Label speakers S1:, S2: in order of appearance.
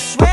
S1: swear